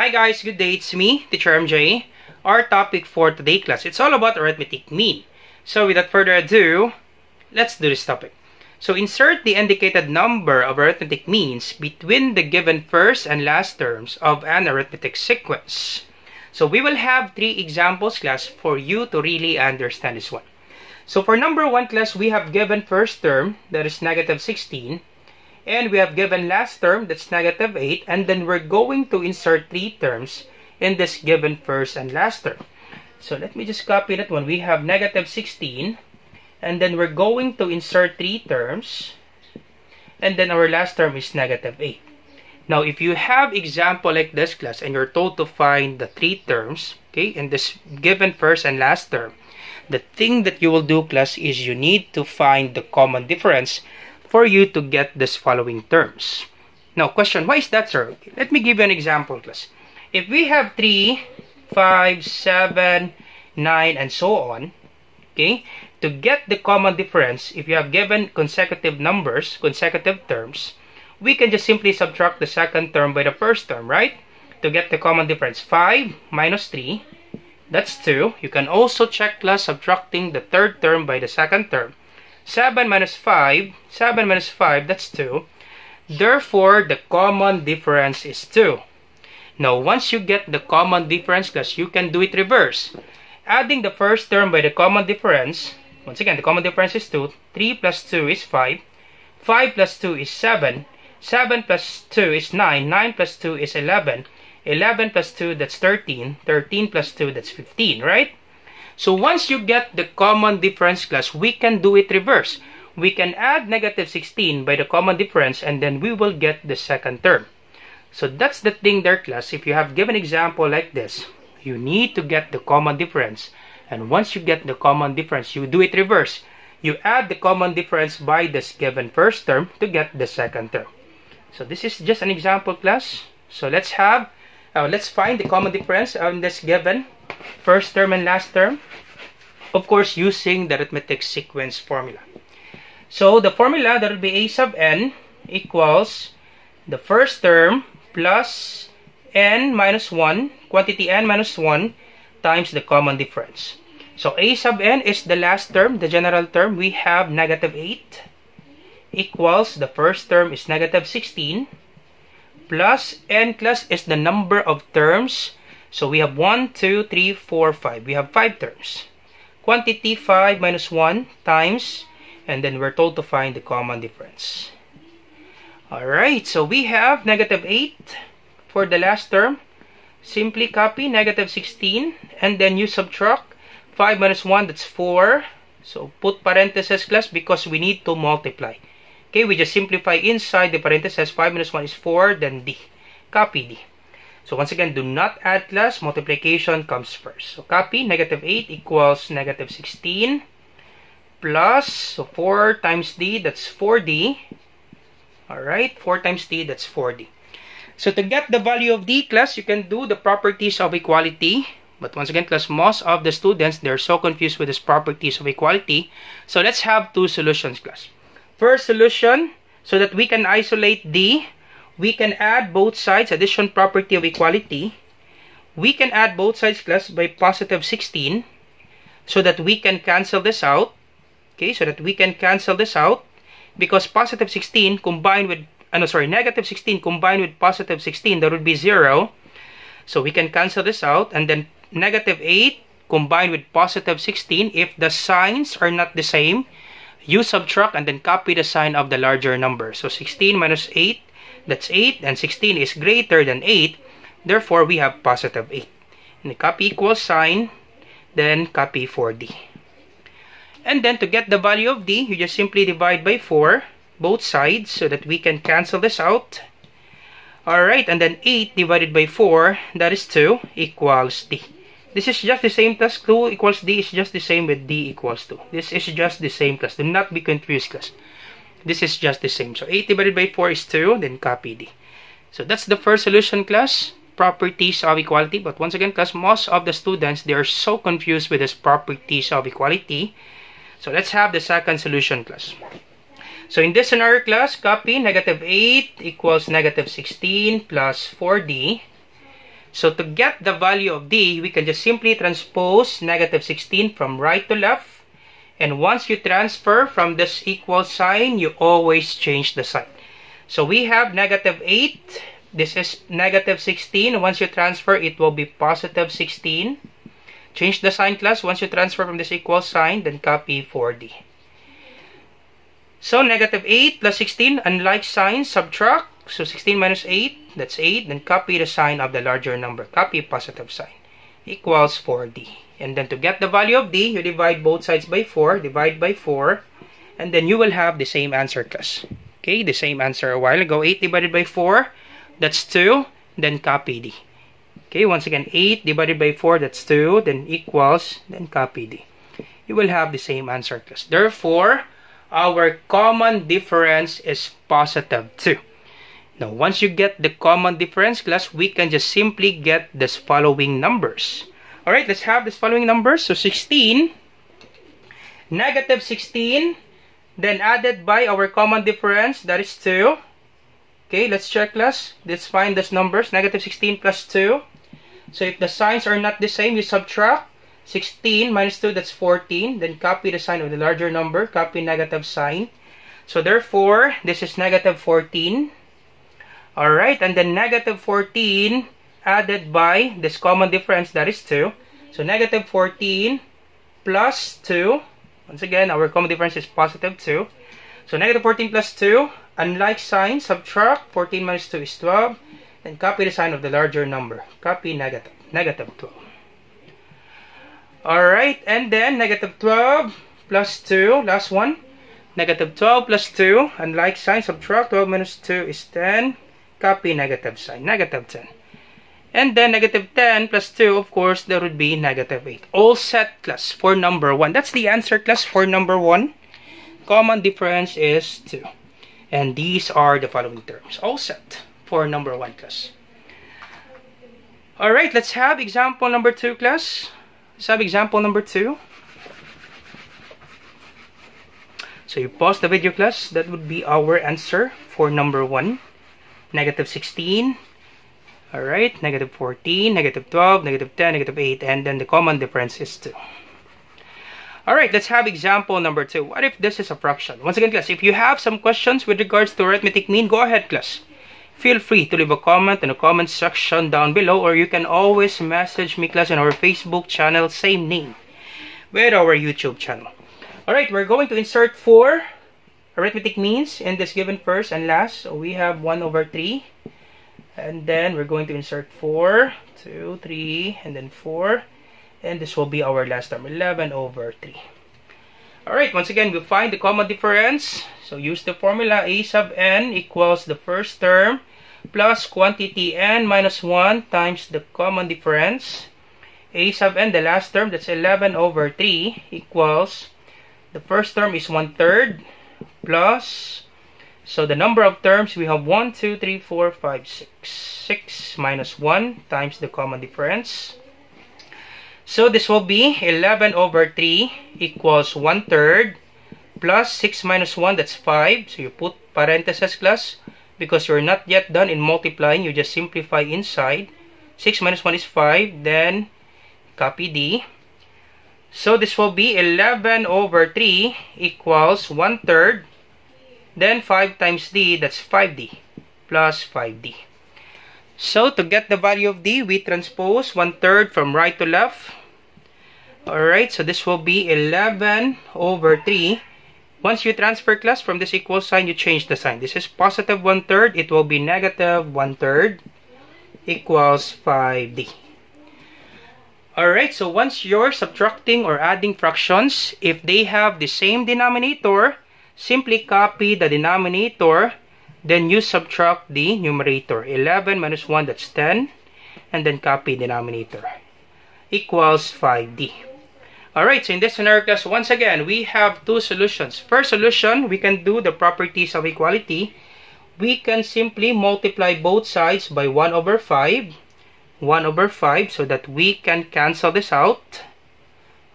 Hi guys, good day. It's me, Teacher MJ. Our topic for today class, it's all about arithmetic mean. So without further ado, let's do this topic. So insert the indicated number of arithmetic means between the given first and last terms of an arithmetic sequence. So we will have three examples class for you to really understand this one. So for number one class, we have given first term, that is negative 16. And we have given last term, that's negative 8. And then we're going to insert three terms in this given first and last term. So let me just copy that one. We have negative 16. And then we're going to insert three terms. And then our last term is negative 8. Now, if you have example like this class and you're told to find the three terms, okay, in this given first and last term, the thing that you will do class is you need to find the common difference for you to get this following terms. Now, question, why is that, sir? Okay, let me give you an example class. If we have 3, 5, 7, 9, and so on, okay, to get the common difference, if you have given consecutive numbers, consecutive terms, we can just simply subtract the second term by the first term, right? To get the common difference, 5 minus 3 that's 2. You can also check class subtracting the third term by the second term. 7 minus 5, 7 minus 5, that's 2. Therefore, the common difference is 2. Now, once you get the common difference class, you can do it reverse. Adding the first term by the common difference, once again, the common difference is 2. 3 plus 2 is 5. 5 plus 2 is 7. 7 plus 2 is 9. 9 plus 2 is 11. 11 plus 2, that's 13. 13 plus 2, that's 15, right? So once you get the common difference class, we can do it reverse. We can add negative 16 by the common difference and then we will get the second term. So that's the thing there class. If you have given example like this, you need to get the common difference. And once you get the common difference, you do it reverse. You add the common difference by this given first term to get the second term. So this is just an example class. So let's have uh, let's find the common difference on this given first term and last term. Of course, using the arithmetic sequence formula. So, the formula that will be a sub n equals the first term plus n minus 1, quantity n minus 1, times the common difference. So, a sub n is the last term, the general term. We have negative 8 equals the first term is negative 16 plus n plus is the number of terms. So we have 1, 2, 3, 4, 5. We have 5 terms. Quantity 5 minus 1 times, and then we're told to find the common difference. Alright, so we have negative 8 for the last term. Simply copy negative 16, and then you subtract 5 minus 1, that's 4. So put parentheses class because we need to multiply. Okay, we just simplify inside the parentheses. 5 minus 1 is 4, then D. Copy D. So once again, do not add class. Multiplication comes first. So copy, negative 8 equals negative 16 plus, so 4 times D, that's 4D. Alright, 4 times D, that's 4D. So to get the value of D class, you can do the properties of equality. But once again, class, most of the students, they're so confused with these properties of equality. So let's have two solutions, class. First solution, so that we can isolate D, we can add both sides, addition property of equality. We can add both sides class by positive 16 so that we can cancel this out. Okay, so that we can cancel this out because positive 16 combined with, uh, no, sorry, negative 16 combined with positive 16, that would be 0. So we can cancel this out and then negative 8 combined with positive 16, if the signs are not the same, you subtract and then copy the sign of the larger number. So 16 minus 8, that's 8, and 16 is greater than 8, therefore we have positive 8. And copy equals sign, then copy 4D. And then to get the value of D, you just simply divide by 4, both sides, so that we can cancel this out. Alright, and then 8 divided by 4, that is 2, equals D. This is just the same plus 2 equals D is just the same with D equals 2. This is just the same class. Do not be confused class. This is just the same. So 8 divided by 4 is 2, then copy D. So that's the first solution class, properties of equality. But once again class, most of the students, they are so confused with this properties of equality. So let's have the second solution class. So in this scenario class, copy negative 8 equals negative 16 plus 4D So to get the value of d, we can just simply transpose negative 16 from right to left. And once you transfer from this equal sign, you always change the sign. So we have negative 8. This is negative 16. Once you transfer, it will be positive 16. Change the sign class. Once you transfer from this equal sign, then copy 4D. So negative 8 plus 16, unlike signs, subtract. So 16 minus 8, that's 8. Then copy the sign of the larger number. Copy positive sign. Equals 4D. And then to get the value of D, you divide both sides by 4. Divide by 4. And then you will have the same answer class. Okay, the same answer a while ago. 8 divided by 4, that's 2. Then copy D. Okay, once again, 8 divided by 4, that's 2. Then equals, then copy D. You will have the same answer class. Therefore, our common difference is positive 2. Now, once you get the common difference class, we can just simply get this following numbers. Alright, let's have this following numbers. So, 16, negative 16, then added by our common difference, that is 2. Okay, let's check class. Let's find these numbers. Negative 16 plus 2. So, if the signs are not the same, you subtract. 16 minus 2, that's 14. Then copy the sign of the larger number. Copy negative sign. So therefore, this is negative 14. Alright, and then negative 14 added by this common difference, that is 2. So negative 14 plus 2. Once again, our common difference is positive 2. So negative 14 plus 2, unlike sign, subtract. 14 minus 2 is 12. Then copy the sign of the larger number. Copy negative, negative 12. Alright, and then negative 12 plus 2, last one. Negative 12 plus 2, unlike sign, subtract 12 minus 2 is 10. Copy negative sign, negative 10. And then negative 10 plus 2, of course, there would be negative 8. All set class for number 1. That's the answer class for number 1. Common difference is 2. And these are the following terms. All set for number 1 class. Alright, let's have example number 2 class. Sub example number two. So you pause the video class. That would be our answer for number one. Negative 16. Alright, negative 14, negative 12, negative 10, negative 8, and then the common difference is 2. Alright, let's have example number 2. What if this is a fraction? Once again, class, if you have some questions with regards to arithmetic mean, go ahead, class feel free to leave a comment in the comment section down below or you can always message me class on our Facebook channel, same name, with our YouTube channel. Alright, we're going to insert 4 arithmetic means in this given first and last. So we have 1 over 3. And then we're going to insert 4, 2, 3, and then 4. And this will be our last term, 11 over 3. Alright, once again, we find the common difference. So use the formula a sub n equals the first term plus quantity n minus 1 times the common difference. a sub n, the last term, that's 11 over 3 equals, the first term is 1 third plus, so the number of terms, we have 1, 2, 3, 4, 5, 6. 6 minus 1 times the common difference. So this will be 11 over 3 equals 1 third plus 6 minus 1, that's 5. So you put parenthesis class because you're not yet done in multiplying, you just simplify inside. 6 minus 1 is 5, then copy D. So this will be 11 over 3 equals 1 third. Then 5 times D, that's 5D plus 5D. So to get the value of D, we transpose 1 third from right to left. Alright, so this will be 11 over 3 once you transfer class from this equal sign, you change the sign. This is positive 1 third, It will be negative 1 third equals 5d. Alright, so once you're subtracting or adding fractions, if they have the same denominator, simply copy the denominator, then you subtract the numerator. 11 minus 1, that's 10. And then copy denominator. Equals 5d. Alright, so in this scenario class, once again, we have two solutions. First solution, we can do the properties of equality. We can simply multiply both sides by 1 over 5. 1 over 5 so that we can cancel this out.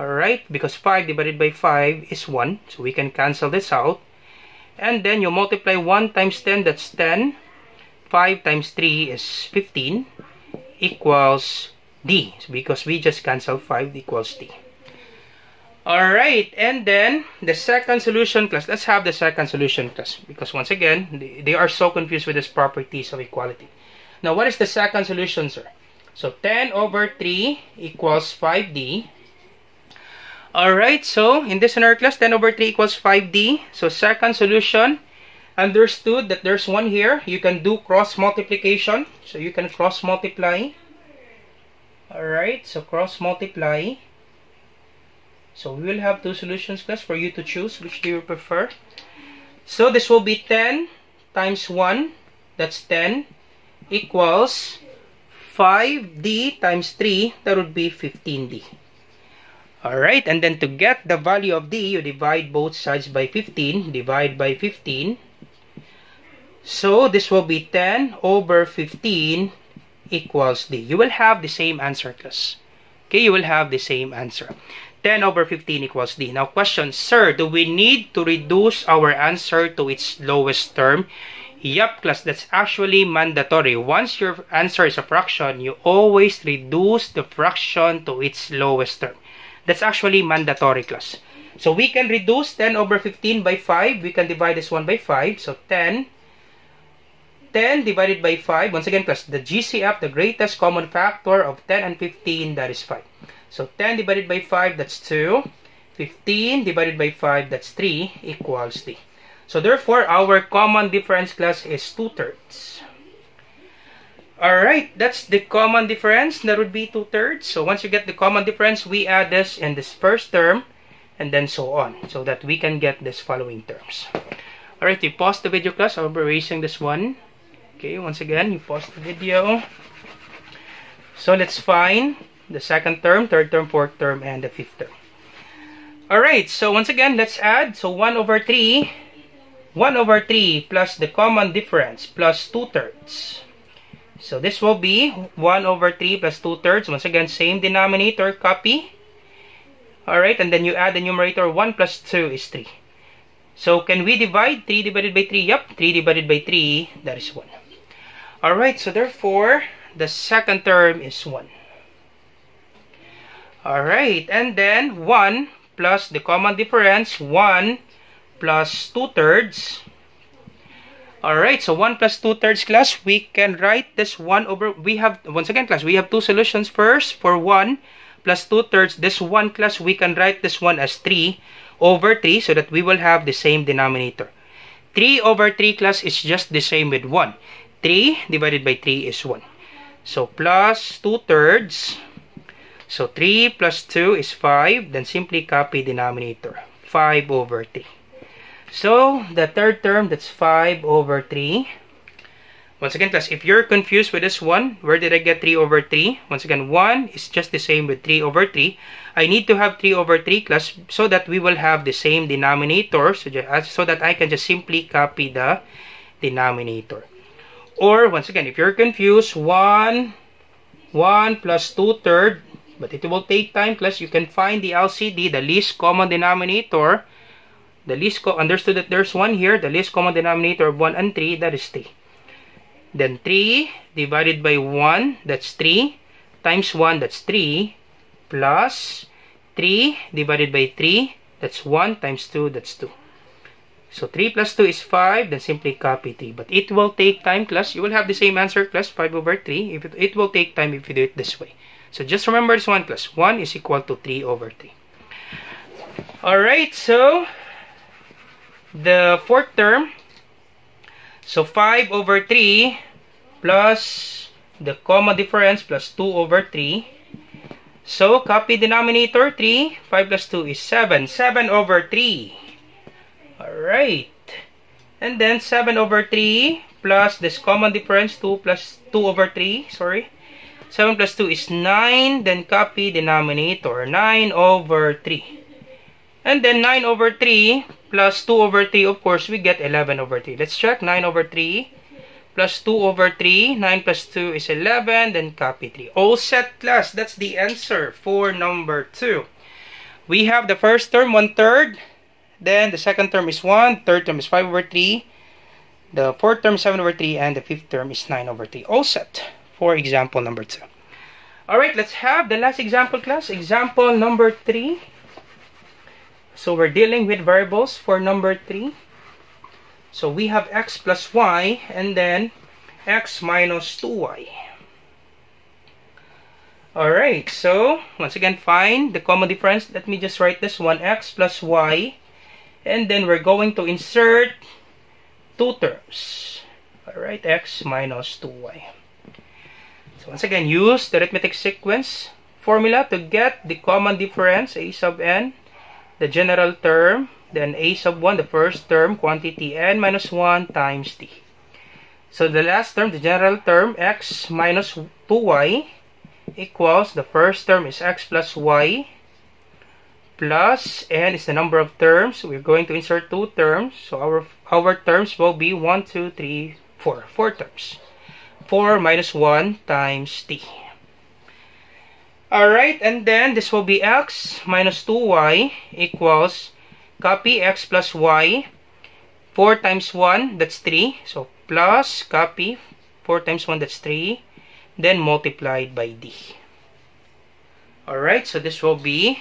Alright, because 5 divided by 5 is 1. So we can cancel this out. And then you multiply 1 times 10, that's 10. 5 times 3 is 15 equals D. because we just cancel 5 equals D. Alright, and then the second solution class. Let's have the second solution class because once again, they, they are so confused with these properties of equality. Now, what is the second solution, sir? So, 10 over 3 equals 5D. Alright, so in this scenario class, 10 over 3 equals 5D. So, second solution, understood that there's one here. You can do cross multiplication. So, you can cross multiply. Alright, so cross multiply. So we will have two solutions class for you to choose which do you prefer. So this will be 10 times 1, that's 10, equals 5d times 3, that would be 15d. Alright, and then to get the value of d, you divide both sides by 15, divide by 15. So this will be 10 over 15 equals d. You will have the same answer class. Okay, you will have the same answer. 10 over 15 equals D. Now question, Sir, do we need to reduce our answer to its lowest term? Yup, class, that's actually mandatory. Once your answer is a fraction, you always reduce the fraction to its lowest term. That's actually mandatory, class. So we can reduce 10 over 15 by 5. We can divide this one by 5. So 10. 10 divided by 5. Once again, class, the GCF, the greatest common factor of 10 and 15, that is 5. So 10 divided by 5, that's 2. 15 divided by 5, that's 3, equals D. So therefore, our common difference class is 2 thirds. Alright, that's the common difference. That would be 2 thirds. So once you get the common difference, we add this in this first term and then so on so that we can get this following terms. Alright, you pause the video class. I'll be erasing this one. Okay, once again, you pause the video. So let's find the second term, third term, fourth term, and the fifth term. Alright, so once again, let's add. So 1 over 3, 1 over 3 plus the common difference plus 2 thirds. So this will be 1 over 3 plus 2 thirds. Once again, same denominator, copy. Alright, and then you add the numerator 1 plus 2 is 3. So can we divide 3 divided by 3? Yup, 3 divided by 3, that is 1. Alright, so therefore, the second term is 1. Alright, and then 1 plus the common difference, 1 plus 2 thirds. Alright, so 1 plus 2 thirds class, we can write this 1 over, we have, once again class, we have two solutions first for 1 plus 2 thirds. This 1 class, we can write this one as 3 over 3 so that we will have the same denominator. 3 over 3 class is just the same with 1. 3 divided by 3 is 1. So plus 2 thirds so 3 plus 2 is 5. Then simply copy denominator. 5 over 3. So the third term, that's 5 over 3. Once again, class, if you're confused with this one, where did I get 3 over 3? Once again, 1 is just the same with 3 over 3. I need to have 3 over 3 class so that we will have the same denominator so, just, uh, so that I can just simply copy the denominator. Or, once again, if you're confused, 1, 1 plus 2 third but it will take time plus you can find the LCD, the least common denominator. The least understood that there's one here, the least common denominator of 1 and 3, that is 3. Then 3 divided by 1, that's 3, times 1, that's 3, plus 3 divided by 3, that's 1, times 2, that's 2. So 3 plus 2 is 5, then simply copy 3. But it will take time, class. You will have the same answer, plus 5 over 3. If it, it will take time if you do it this way. So just remember this 1 plus 1 is equal to 3 over 3. Alright, so the fourth term, so 5 over 3 plus the common difference plus 2 over 3. So copy denominator 3, 5 plus 2 is 7. 7 over 3. Alright. And then 7 over 3 plus this common difference 2 plus 2 over 3, sorry. 7 plus 2 is 9. Then copy denominator. 9 over 3. And then 9 over 3 plus 2 over 3, of course, we get 11 over 3. Let's check. 9 over 3 plus 2 over 3. 9 plus 2 is 11. Then copy 3. All set class. That's the answer for number 2. We have the first term, 1 third. Then the second term is 1. Third term is 5 over 3. The fourth term is 7 over 3. And the fifth term is 9 over 3. All set for example number two. Alright, let's have the last example class. Example number 3. So we're dealing with variables for number 3. So we have x plus y and then x minus 2y. Alright, so once again find the common difference. Let me just write this one x plus y and then we're going to insert two terms. Alright, x minus 2y. So once again, use the arithmetic sequence formula to get the common difference, a sub n, the general term, then a sub 1, the first term, quantity n minus 1 times t. So the last term, the general term, x minus 2y equals, the first term is x plus y plus n is the number of terms. We're going to insert two terms. So our, our terms will be 1, 2, 3, 4. 4 terms. 4 minus 1 times t. Alright, and then this will be x minus 2y equals copy x plus y. 4 times 1, that's 3. So, plus copy 4 times 1, that's 3. Then multiplied by d. Alright, so this will be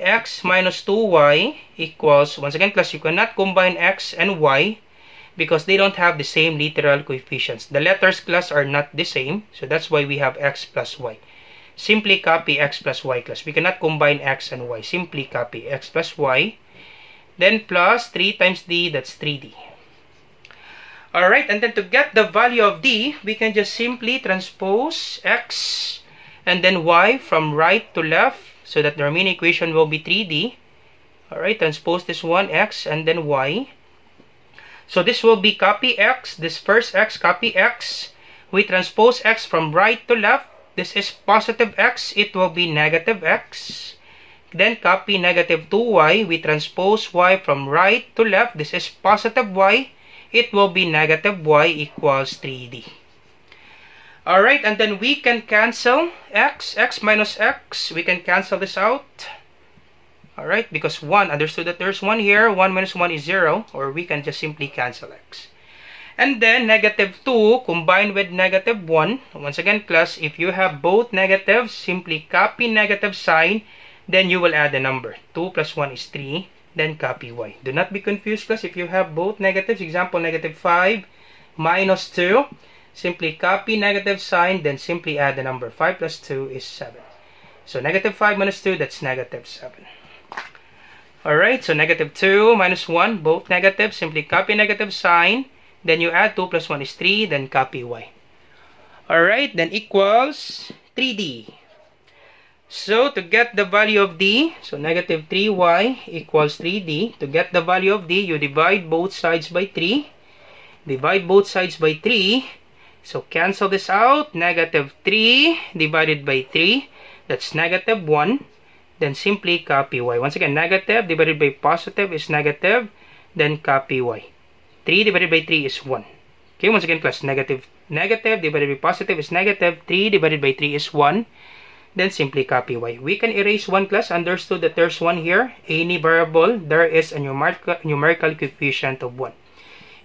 x minus 2y equals, once again, plus you cannot combine x and y because they don't have the same literal coefficients. The letters class are not the same, so that's why we have x plus y. Simply copy x plus y class. We cannot combine x and y. Simply copy x plus y. Then plus 3 times d, that's 3d. Alright, and then to get the value of d, we can just simply transpose x and then y from right to left so that the remaining equation will be 3d. Alright, transpose this one, x and then y. So this will be copy x, this first x, copy x. We transpose x from right to left. This is positive x, it will be negative x. Then copy negative 2y, we transpose y from right to left. This is positive y, it will be negative y equals 3d. Alright, and then we can cancel x, x minus x, we can cancel this out. Alright, because 1, understood that there's 1 here, 1 minus 1 is 0, or we can just simply cancel x. And then negative 2 combined with negative 1. Once again, class, if you have both negatives, simply copy negative sign, then you will add the number. 2 plus 1 is 3, then copy y. Do not be confused, class, if you have both negatives, example, negative 5 minus 2, simply copy negative sign, then simply add the number. 5 plus 2 is 7. So negative 5 minus 2, that's negative 7. Alright, so negative 2 minus 1, both negative. Simply copy negative sign. Then you add 2 plus 1 is 3, then copy y. Alright, then equals 3d. So, to get the value of d, so negative 3y equals 3d. To get the value of d, you divide both sides by 3. Divide both sides by 3. So, cancel this out. Negative 3 divided by 3. That's negative 1 then simply copy y. Once again, negative divided by positive is negative, then copy y. 3 divided by 3 is 1. Okay, once again, plus negative, negative divided by positive is negative. negative, 3 divided by 3 is 1, then simply copy y. We can erase 1 class, understood that there's 1 here, any variable, there is a numerical, numerical coefficient of 1.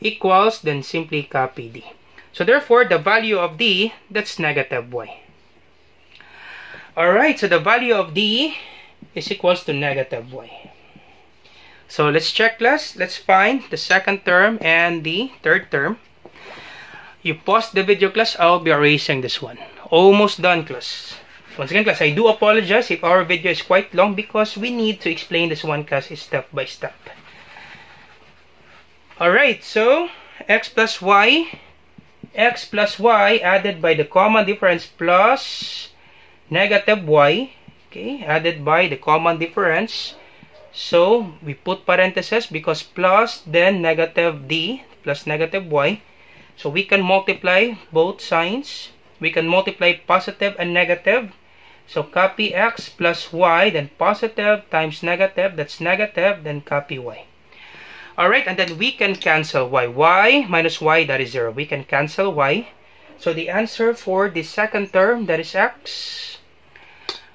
Equals, then simply copy d. So therefore, the value of d, that's negative y. Alright, so the value of d is equals to negative y. So let's check class. Let's find the second term and the third term. You pause the video class, I'll be erasing this one. Almost done class. Once again class, I do apologize if our video is quite long because we need to explain this one class step by step. Alright, so x plus y, x plus y added by the common difference plus negative y okay, added by the common difference. So, we put parentheses because plus, then negative d plus negative y. So, we can multiply both signs. We can multiply positive and negative. So, copy x plus y, then positive times negative, that's negative, then copy y. Alright, and then we can cancel y. y minus y, that is 0. We can cancel y. So, the answer for the second term, that is x,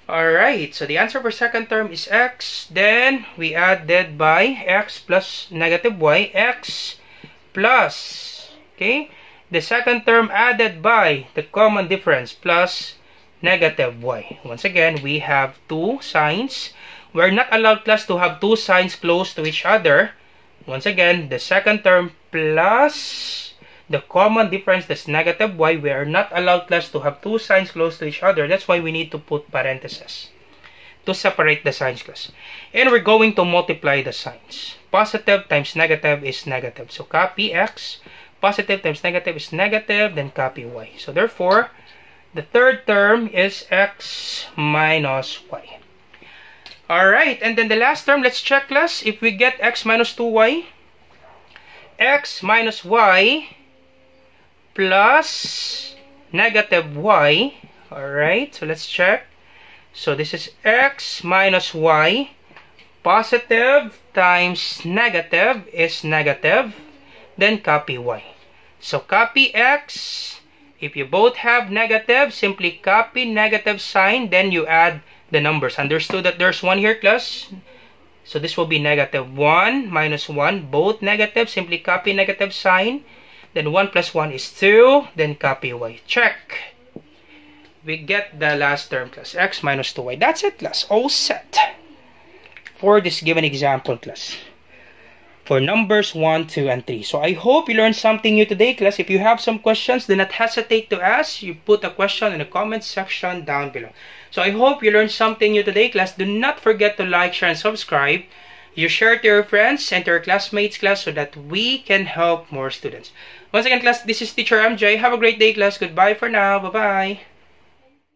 Alright, so the answer for second term is x. Then, we added by x plus negative y, x plus, okay? The second term added by the common difference plus negative y. Once again, we have two signs. We're not allowed class to have two signs close to each other. Once again, the second term plus the common difference that's negative y. We are not allowed class to have two signs close to each other. That's why we need to put parentheses to separate the signs class. And we're going to multiply the signs. Positive times negative is negative. So copy x. Positive times negative is negative. Then copy y. So therefore, the third term is x minus y. Alright, and then the last term, let's check class. If we get x minus 2y, x minus y plus negative y. Alright, so let's check. So this is x minus y. Positive times negative is negative. Then copy y. So copy x. If you both have negative, simply copy negative sign. Then you add the numbers. Understood that there's 1 here, class? So this will be negative 1 minus 1. Both negative. Simply copy negative sign. Then 1 plus 1 is 2. Then copy y. Check we get the last term plus x minus 2y. That's it class. All set for this given example class. For numbers 1, 2, and 3. So I hope you learned something new today class. If you have some questions, do not hesitate to ask. You put a question in the comment section down below. So I hope you learned something new today class. Do not forget to like, share, and subscribe. You share to your friends and to your classmates class so that we can help more students. Once again class, this is Teacher MJ. Have a great day class. Goodbye for now. Bye-bye.